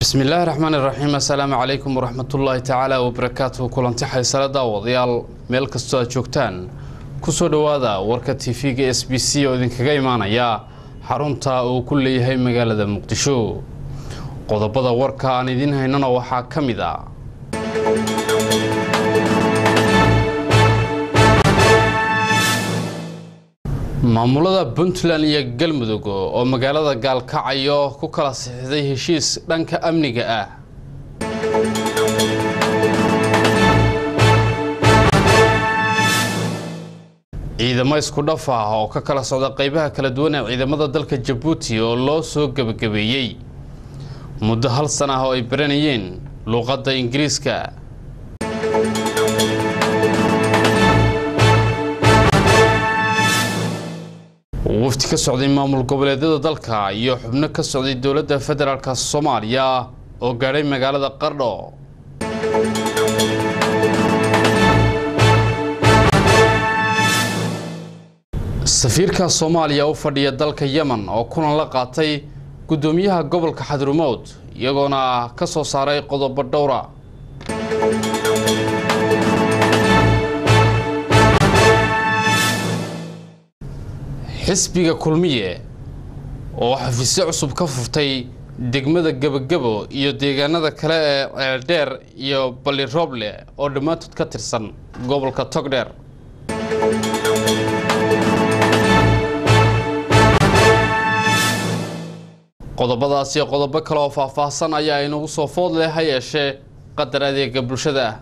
bismi illaahi raxmaani raxiim assalaamu calaykum waraxmatullaahi tacaala wabarakaatuhu kulanti xaysale daawadayaal meel kastoo aad joogtaan ku soo dhowaada warka tv-ga s b c oo idinkaga imaanaya xarunta uu ku leeyahay magaalada muqdisho. Qodobada warka aan idiin haynana waxaa ka mid a maamulada puntland iyo galmudug oo magaalada gaalkacyo ku kala sixday heshiis dhanka amniga ah. Ciidamo isku dhaf ah oo ka kala socda qeybaha kala duwan ee ciidamada dalka jabuuti oo loo soo gebagabeeyey. Muddo hal san ah oo ay baranayeen luuqadda ingiriiska wafti ka socday maamul goboleedyada dalka iyo xubno ka socday dowladda federaalk soomaaliya oo gaadhay magaalada qardho. Safiirka soomaaliya u fadhiya dalka yemen oo kulan la qaatay guddoomiyaha gobolka xadrumowd iyagoona ka soo saaray qodobo dhowra xisbiga kulmiye oo xafiisyo cusub ka furtay degmada gebagabo iyo deegaanada kale ee eeldheer iyo balirooble oo dhammaantood ka tirsan gobolka togdheer. Qodobadaas iyo qodobo kale oo faahfaahsan ayaa inagu soo food leh ha yeeshee qadar adeega bulshada. ah